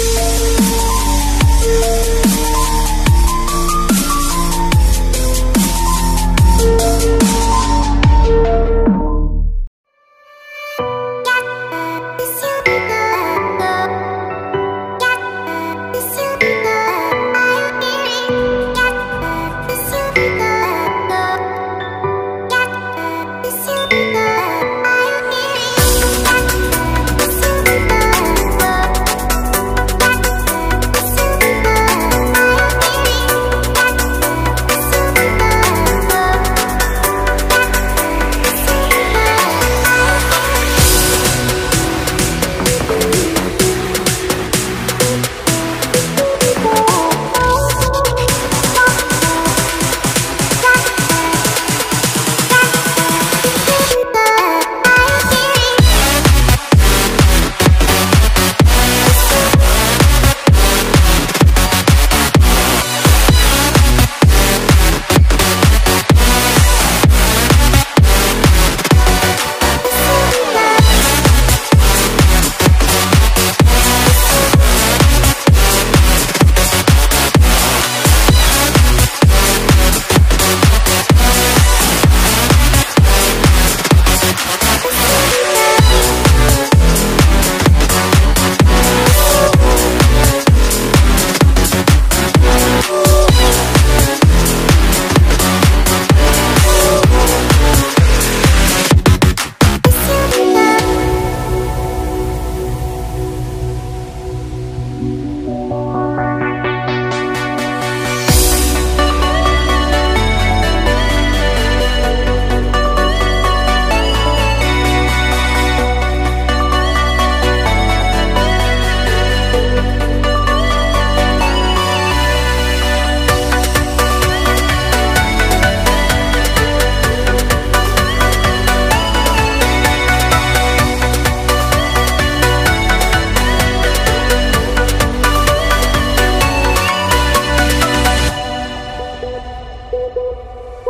Música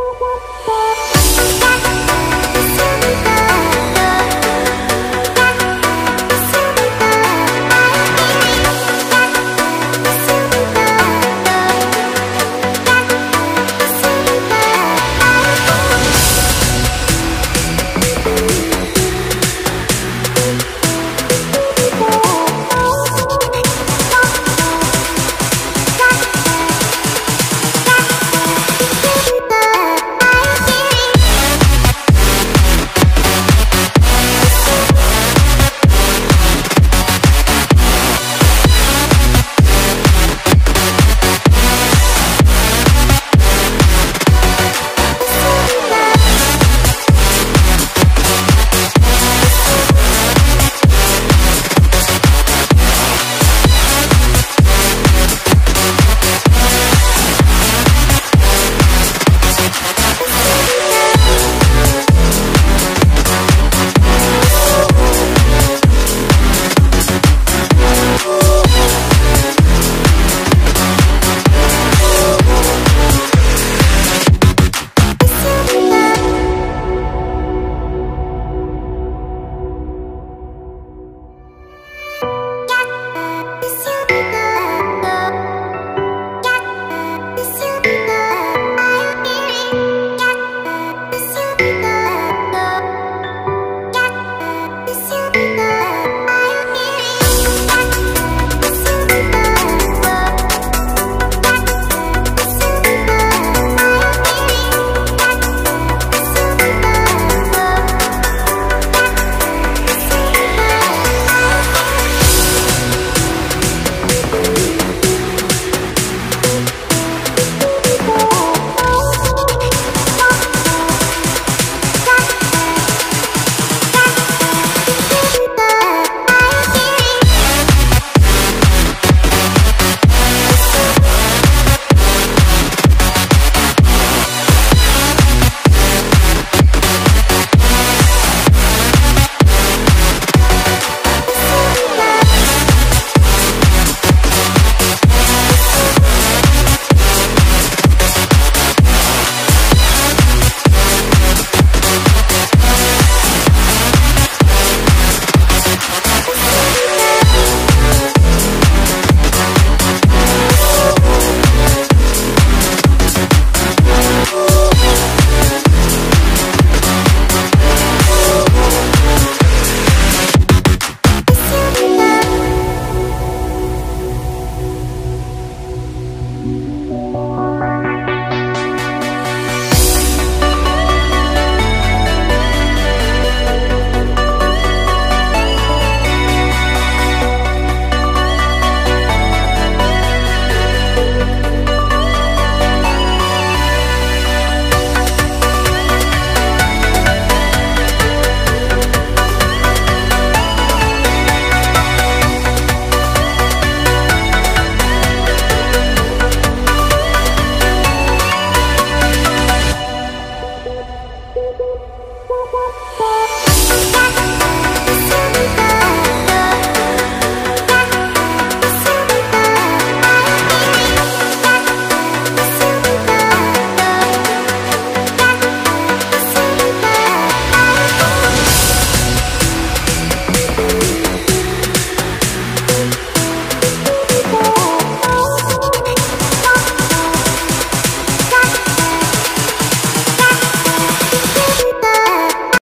Oh.